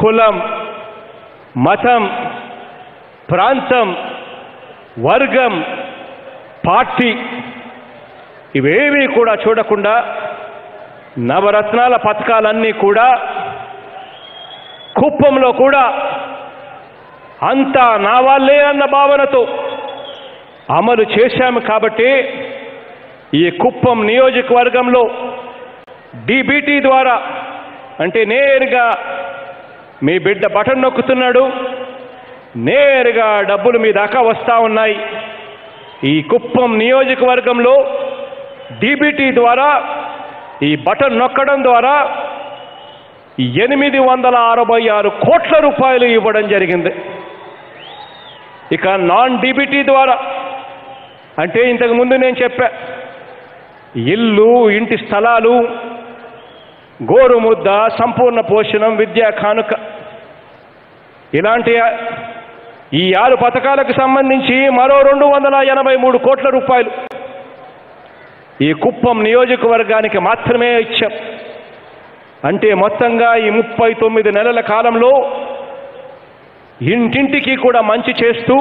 కులం మతం ప్రాంతం వర్గం పార్టీ ఇవేమీ కూడా చూడకుండా నవరత్నాల పథకాలన్నీ కూడా కుప్పంలో కూడా అంతా నా వాళ్ళే అన్న భావనతో అమలు చేశాము కాబట్టి ఈ కుప్పం నియోజకవర్గంలో డిబిటీ ద్వారా అంటే నేరుగా మీ బిడ్డ బటన్ నొక్కుతున్నాడు. నేరుగా డబ్బులు మీ దాకా వస్తా ఉన్నాయి. ఈ కుప్పం నియోజకవర్గంలో డిబిటీ ద్వారా ఈ బటన్ నొక్కడం ద్వారా ఎనిమిది వందల అరవై ఆరు కోట్ల రూపాయలు ఇవ్వడం జరిగింది. ఇక నాన్ డీబీటీ ద్వారా అంటే ఇంతకుముందు నేను చెప్పా ఇల్లు ఇంటి స్థలాలు గోరుముద్ద సంపూర్ణ పోషణం విద్యా కానుక ఇలాంటి ఈ ఆరు పథకాలకు సంబంధించి మరో రెండు వందల ఎనభై మూడు కోట్ల రూపాయలు ఈ కుప్పం నియోజకవర్గానికి మాత్రమే ఇచ్చాం. అంటే మొత్తంగా ఈ ముప్పై తొమ్మిది నెలల కాలంలో ఇంటింటికి కూడా మంచి చేస్తూ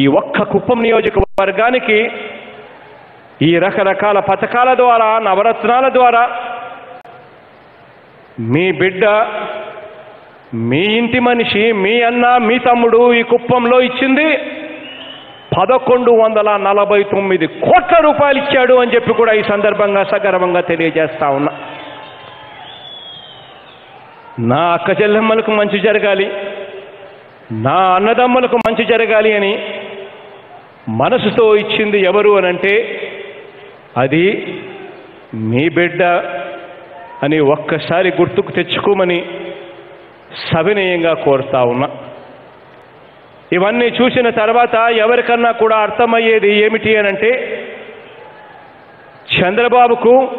ఈ ఒక్క కుప్పం నియోజకవర్గానికి ఈ రకరకాల పథకాల ద్వారా నవరత్నాల ద్వారా మీ బిడ్డ మీ ఇంటి మనిషి మీ అన్న మీ తమ్ముడు ఈ కుప్పంలో ఇచ్చింది పదకొండు వందల నలభై తొమ్మిది కోట్ల రూపాయలు ఇచ్చాడు అని చెప్పి కూడా ఈ సందర్భంగా సగర్వంగా తెలియజేస్తా ఉన్నా. నా అక్క చెల్లెమ్మలకు మంచి జరగాలి నా అన్నదమ్ములకు మంచి జరగాలి అని మనసుతో ఇచ్చింది ఎవరు అనంటే అది మీ బిడ్డ అని ఒక్కసారి గుర్తుకు తెచ్చుకోమని సవినయంగా కోరుతా ఉన్నా. ఇవన్నీ చూసిన తర్వాత ఎవరికన్నా కూడా అర్థమయ్యేది ఏమిటి అనంటే చంద్రబాబుకు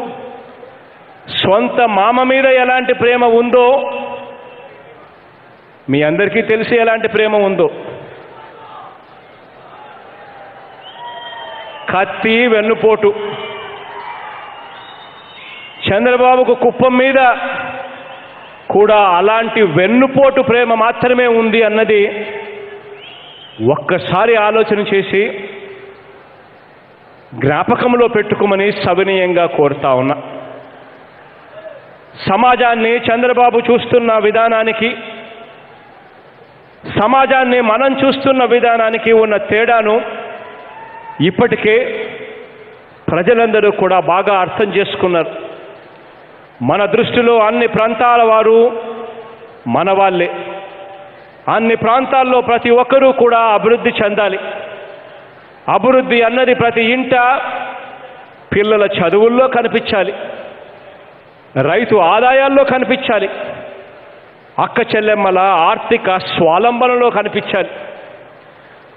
సొంత మామ మీద ఎలాంటి ప్రేమ ఉందో మీ అందరికీ తెలిసి ఎలాంటి ప్రేమ ఉందో. కత్తి వెన్నుపోటు. చంద్రబాబుకు కుప్పం మీద కూడా అలాంటి వెన్నుపోటు ప్రేమ మాత్రమే ఉంది అన్నది ఒక్కసారి ఆలోచన చేసి జ్ఞాపకంలో పెట్టుకోమని సవినీయంగా కోరుతా ఉన్నా. సమాజాన్ని చంద్రబాబు చూస్తున్న విధానానికి సమాజాన్ని మనం చూస్తున్న విధానానికి ఉన్న తేడాను ఇప్పటికే ప్రజలందరూ కూడా బాగా అర్థం చేసుకున్నారు. మన దృష్టిలో అన్ని ప్రాంతాల వారు మన వాళ్ళే. అన్ని ప్రాంతాల్లో ప్రతి ఒక్కరూ కూడా అభివృద్ధి చెందాలి. అభివృద్ధి అన్నది ప్రతి ఇంట పిల్లల చదువుల్లో కనిపించాలి. రైతు ఆదాయాల్లో కనిపించాలి. అక్క చెల్లెమ్మల ఆర్థిక స్వాలంబనలో కనిపించాలి.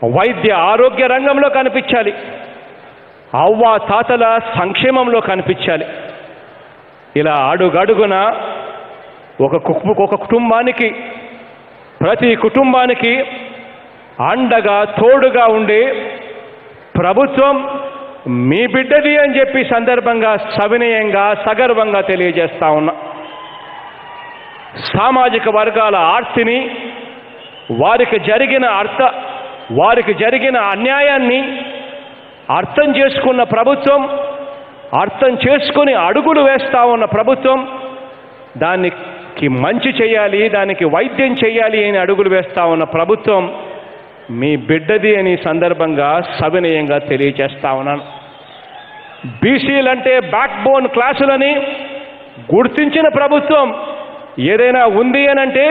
వైద్య ఆరోగ్య రంగంలో కనిపించాలి. అవ్వ తాతల సంక్షేమంలో కనిపించాలి. ఇలా అడుగడుగున ఒక ఒక కుటుంబానికి ప్రతి కుటుంబానికి అండగా తోడుగా ఉండి ప్రభుత్వం మీ బిడ్డది అని చెప్పి సందర్భంగా సవినయంగా సగర్వంగా తెలియజేస్తా ఉన్నా. సామాజిక వర్గాల ఆర్తిని వారికి జరిగిన అర్థ వారికి జరిగిన అన్యాయాన్ని అర్థం చేసుకున్న ప్రభుత్వం అర్థం చేసుకుని అడుగులు వేస్తా ఉన్న ప్రభుత్వం దానికి మంచి చేయాలి దానికి వైద్యం చేయాలి అని అడుగులు వేస్తా ఉన్న ప్రభుత్వం మీ బిడ్డది అని సందర్భంగా సవినయంగా తెలియజేస్తా ఉన్నాను. బీసీలంటే బ్యాక్ బోన్ క్లాసులని గుర్తించిన ప్రభుత్వం ఏదైనా ఉంది అనంటే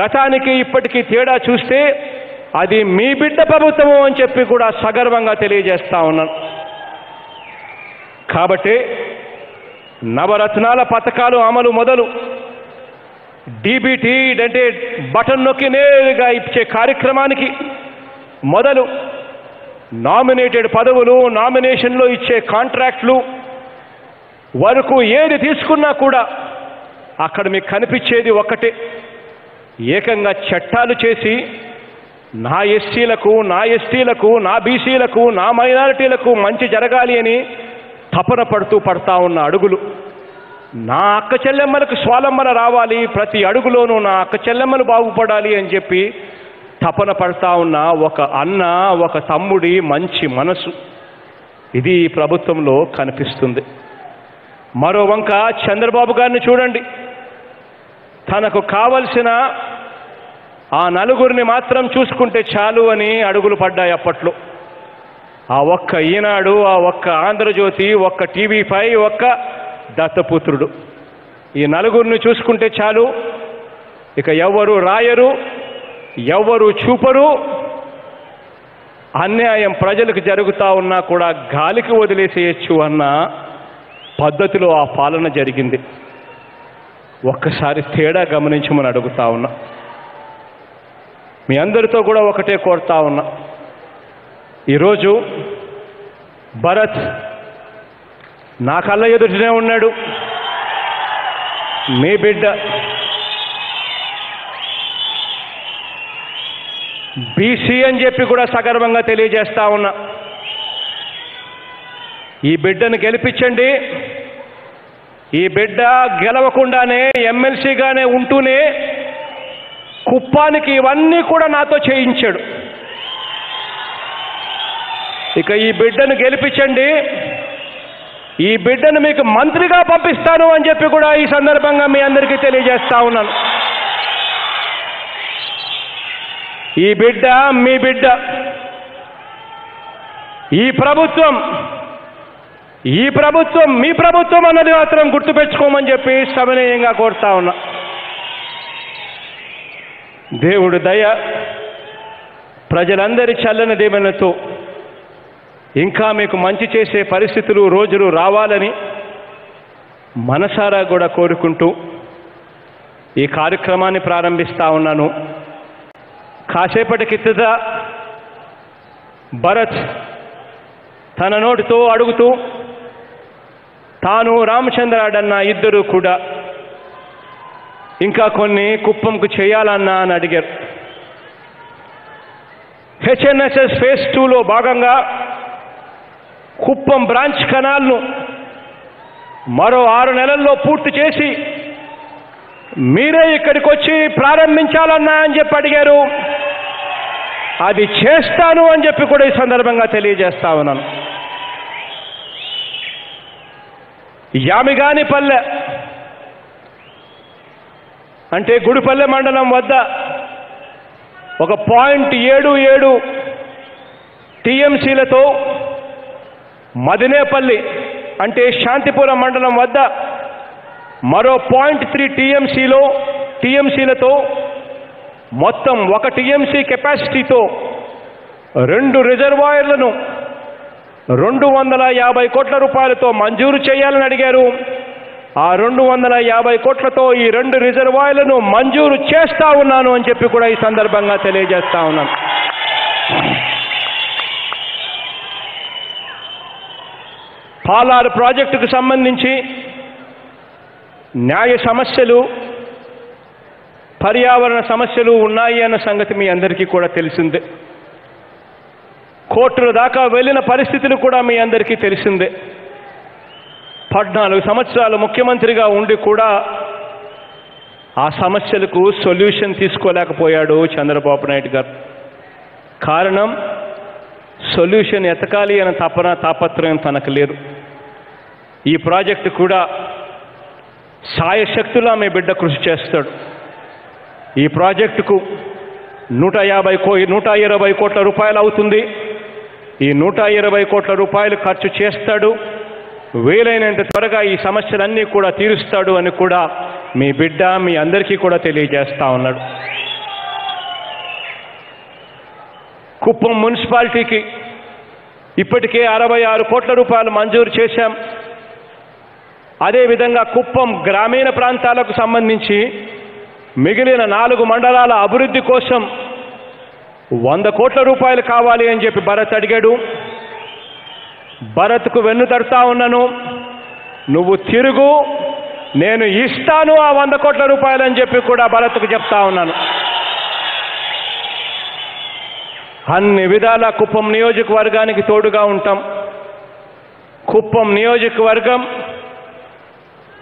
గతానికి ఇప్పటికీ తేడా చూస్తే అది మీ బిడ్డ ప్రభుత్వము అని చెప్పి కూడా సగర్వంగా తెలియజేస్తా ఉన్నాను. కాబట్టి నవరత్నాల పథకాలు అమలు మొదలు. డీబీటీ అంటే బటన్ నొక్కి నేరుగా ఇచ్చే కార్యక్రమానికి మొదలు. నామినేటెడ్ పదవులు నామినేషన్లో ఇచ్చే కాంట్రాక్ట్లు వరకు ఏది తీసుకున్నా కూడా అక్కడ మీకు కనిపించేది ఒక్కటే. ఏకంగా చట్టాలు చేసి నా ఎస్సీలకు నా ఎస్టీలకు నా బీసీలకు నా మైనారిటీలకు మంచి జరగాలి అని తపన పడుతూ పడతా ఉన్న అడుగులు. నా అక్క చెల్లెమ్మలకు స్వాలంబన రావాలి ప్రతి అడుగులోనూ నా అక్క చెల్లెమ్మలు బాగుపడాలి అని చెప్పి తపన పడతా ఉన్న ఒక అన్న ఒక తమ్ముడి మంచి మనసు ఇది ఈ ప్రభుత్వంలో కనిపిస్తుంది. మరో వంక చంద్రబాబు గారిని చూడండి. తనకు కావలసిన ఆ నలుగురిని మాత్రం చూసుకుంటే చాలు అని అడుగులు పడ్డాయి అప్పట్లో. ఆ ఒక్క ఈనాడు ఆ ఒక్క ఆంధ్రజ్యోతి ఒక్క టీవీ ఫైవ్ ఒక్క దత్తపుత్రుడు. ఈ నలుగురిని చూసుకుంటే చాలు. ఇక ఎవ్వరు రాయరు ఎవరు చూపరు అన్యాయం ప్రజలకు జరుగుతా ఉన్నా కూడా గాలికి వదిలేసేయచ్చు అన్న పద్ధతిలో ఆ పాలన జరిగింది. ఒక్కసారి తేడా గమనించమని అడుగుతా ఉన్నా. మీ అందరితో కూడా ఒకటే కోరుతా ఉన్నా. ఈరోజు భరత్ నా కళ్ళ ఎదుటనే ఉన్నాడు. మీ బిడ్డ బీసీ అని చెప్పి కూడా సగర్వంగా తెలియజేస్తా ఉన్నా. ఈ బిడ్డను గెలిపించండి. ఈ బిడ్డ గెలవకుండానే ఎమ్మెల్సీగానే ఉంటూనే కుప్పానికి ఇవన్నీ కూడా నాతో చేయించాడు. ఇక ఈ బిడ్డను గెలిపించండి. ఈ బిడ్డను మీకు మంత్రిగా పంపిస్తాను అని చెప్పి కూడా ఈ సందర్భంగా మీ అందరికీ తెలియజేస్తా ఉన్నాను. ఈ బిడ్డ మీ బిడ్డ ఈ ప్రభుత్వం ఈ ప్రభుత్వం మీ ప్రభుత్వం అన్నది మాత్రం గుర్తుపెట్టుకోమని చెప్పి సమనీయంగా కోరుతా ఉన్నా. దేవుడు దయ ప్రజలందరి చల్లని దీవెనతో ఇంకా మీకు మంచి చేసే పరిస్థితులు రోజులు రావాలని మనసారా కూడా కోరుకుంటూ ఈ కార్యక్రమాన్ని ప్రారంభిస్తా ఉన్నాను. కాసేపటి కిందట భరత్ తన నోటితో అడుగుతూ తాను రామచంద్రాడన్న ఇద్దరు కూడా ఇంకా కొన్ని కుప్పంకు చేయాలన్నా అని అడిగారు. హెచ్ఎన్ఎస్ఎస్ ఫేజ్ టూలో భాగంగా కుప్పం బ్రాంచ్ కెనాల్ను మరో ఆరు నెలల్లో పూర్తి చేసి మీరే ఇక్కడికి వచ్చి ప్రారంభించాలన్నా అని చెప్పి అడిగారు. అది చేస్తాను అని చెప్పి కూడా ఈ సందర్భంగా తెలియజేస్తా ఉన్నాను. యామిగానిపల్లె అంటే గుడిపల్లె మండలం వద్ద ఒక పాయింట్ ఏడు ఏడు టీఎంసీలతో మదినేపల్లి అంటే శాంతిపురం మండలం వద్ద మరో పాయింట్ త్రీ టీఎంసీలో టీఎంసీలతో మొత్తం ఒక టీఎంసీ కెపాసిటీతో రెండు రిజర్వాయర్లను రెండు వందల యాభై కోట్ల రూపాయలతో మంజూరు చేయాలని అడిగారు. ఆ రెండు వందల యాభై కోట్లతో ఈ రెండు రిజర్వాయర్లను మంజూరు చేస్తా ఉన్నాను అని చెప్పి కూడా ఈ సందర్భంగా తెలియజేస్తా ఉన్నాను పాలారు ప్రాజెక్టుకు సంబంధించి న్యాయ సమస్యలు పర్యావరణ సమస్యలు ఉన్నాయి అన్న సంగతి మీ అందరికీ కూడా తెలిసిందే. కోర్టుల దాకా వెళ్ళిన పరిస్థితులు కూడా మీ అందరికీ తెలిసిందే. పద్నాలుగు సంవత్సరాలు ముఖ్యమంత్రిగా ఉండి కూడా ఆ సమస్యలకు సొల్యూషన్ తీసుకోలేకపోయాడు చంద్రబాబు నాయుడు గారు. కారణం సొల్యూషన్ ఎతకాలి అనే తపన తాపత్రయం తనకు లేదు. ఈ ప్రాజెక్టు కూడా సాయశక్తులా మీ బిడ్డ కృషి చేస్తాడు. ఈ ప్రాజెక్టుకు నూట యాభై కో నూట ఇరవై కోట్ల రూపాయలు అవుతుంది. ఈ నూట ఇరవై కోట్ల రూపాయలు ఖర్చు చేస్తాడు. వీలైనంత త్వరగా ఈ సమస్యలన్నీ కూడా తీరుస్తాడు అని కూడా మీ బిడ్డ మీ అందరికీ కూడా తెలియజేస్తా ఉన్నాడు. కుప్పం మున్సిపాలిటీకి ఇప్పటికే అరవై ఆరు కోట్ల రూపాయలు మంజూరు చేశాం. అదేవిధంగా కుప్పం గ్రామీణ ప్రాంతాలకు సంబంధించి మిగిలిన నాలుగు మండలాల అభివృద్ధి కోసం వంద కోట్ల రూపాయలు కావాలి అని చెప్పి భరత్ అడిగాడు. భరత్కు వెన్ను తడతా ఉన్నాను. నువ్వు తిరుగు నేను ఇస్తాను ఆ వంద కోట్ల రూపాయలు అని చెప్పి కూడా భరత్కు చెప్తా ఉన్నాను. అన్ని విధాల కుప్పం నియోజకవర్గానికి తోడుగా ఉంటాం. కుప్పం నియోజకవర్గం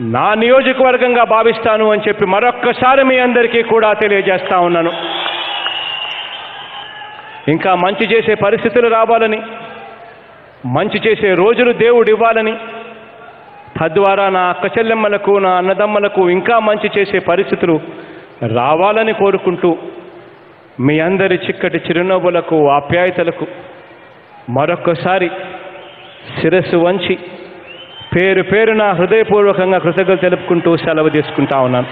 నా నియోజకవర్గంగా భావిస్తాను అని చెప్పి మరొక్కసారి మీ అందరికీ కూడా తెలియజేస్తా ఉన్నాను. ఇంకా మంచి చేసే పరిస్థితులు రావాలని మంచి చేసే రోజులు దేవుడు ఇవ్వాలని తద్వారా నా అక్క చెల్లెమ్మలకు నా అన్నదమ్మలకు ఇంకా మంచి చేసే పరిస్థితులు రావాలని కోరుకుంటూ మీ అందరి చిక్కటి చిరునవ్వులకు ఆప్యాయతలకు మరొక్కసారి శిరస్సు వంచి పేరు పేరున హృదయపూర్వకంగా కృతజ్ఞతలు తెలుపుకుంటూ సెలవు తీసుకుంటా ఉన్నాను.